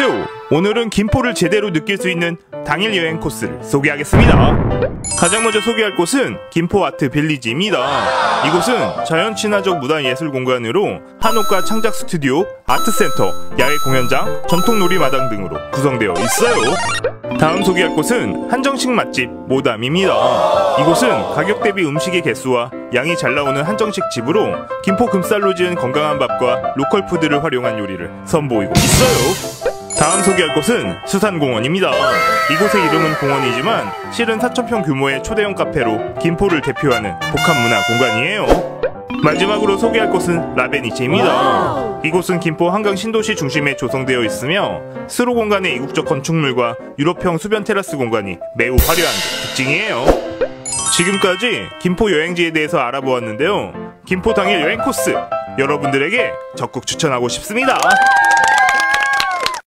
안녕하세요. 오늘은 김포를 제대로 느낄 수 있는 당일 여행 코스를 소개하겠습니다. 가장 먼저 소개할 곳은 김포 아트 빌리지입니다. 이곳은 자연 친화적 문화 예술 공간으로 한옥과 창작 스튜디오, 아트 센터, 야외 공연장, 전통 놀이 마당 등으로 구성되어 있어요. 다음 소개할 곳은 한정식 맛집 모담입니다. 이곳은 가격 대비 음식의 개수와 양이 잘 나오는 한정식 집으로 김포 금쌀로 지은 건강한 밥과 로컬 푸드를 활용한 요리를 선보이고 있어요. 소개할 곳은 수산공원입니다. 이곳의 이름은 공원이지만 실은 4천평 규모의 초대형 카페로 김포를 대표하는 복합문화 공간이에요. 마지막으로 소개할 곳은 라베니체입니다. 이곳은 김포 한강 신도시 중심에 조성되어 있으며 수로 공간의 이국적 건축물과 유럽형 수변 테라스 공간이 매우 화려한 게 특징이에요. 지금까지 김포 여행지에 대해서 알아보았는데요. 김포 당일 여행 코스 여러분들에게 적극 추천하고 싶습니다.